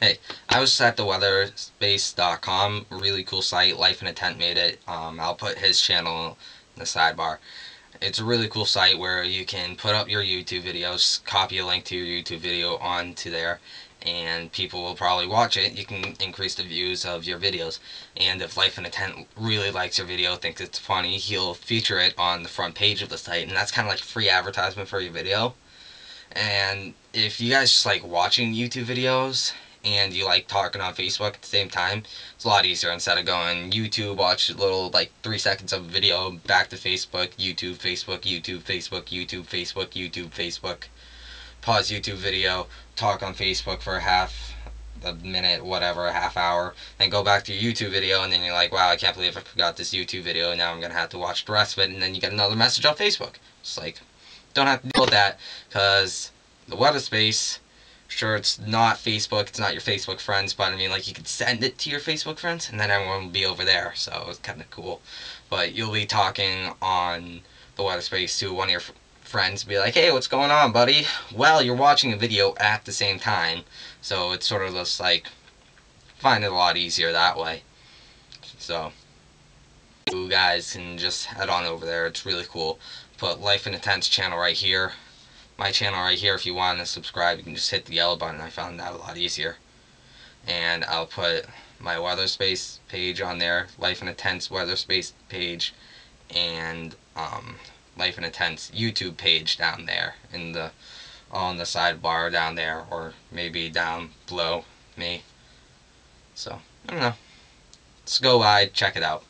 Hey, I was at the weatherspace.com, really cool site. Life in a Tent made it. Um, I'll put his channel in the sidebar. It's a really cool site where you can put up your YouTube videos, copy a link to your YouTube video onto there, and people will probably watch it. You can increase the views of your videos. And if Life in a Tent really likes your video, thinks it's funny, he'll feature it on the front page of the site, and that's kind of like free advertisement for your video. And if you guys just like watching YouTube videos and you like talking on Facebook at the same time, it's a lot easier instead of going YouTube, watch a little like three seconds of video, back to Facebook, YouTube, Facebook, YouTube, Facebook, YouTube, Facebook, YouTube, Facebook, pause YouTube video, talk on Facebook for a half a minute, whatever, a half hour, then go back to your YouTube video, and then you're like, wow, I can't believe I forgot this YouTube video, and now I'm going to have to watch the rest of it, and then you get another message on Facebook. It's like, don't have to deal with that, because the weather space Sure, it's not Facebook, it's not your Facebook friends, but I mean, like, you could send it to your Facebook friends, and then everyone will be over there, so it's kind of cool. But you'll be talking on the weather space to one of your friends, be like, hey, what's going on, buddy? Well, you're watching a video at the same time, so it's sort of just like, find it a lot easier that way. So, you guys can just head on over there, it's really cool. Put Life in a Tent's channel right here my channel right here if you want to subscribe you can just hit the yellow button. I found that a lot easier. And I'll put my weather space page on there life in a tent's weather space page and um, life in a tent's YouTube page down there in the on the sidebar down there or maybe down below me. So I don't know. Let's go by check it out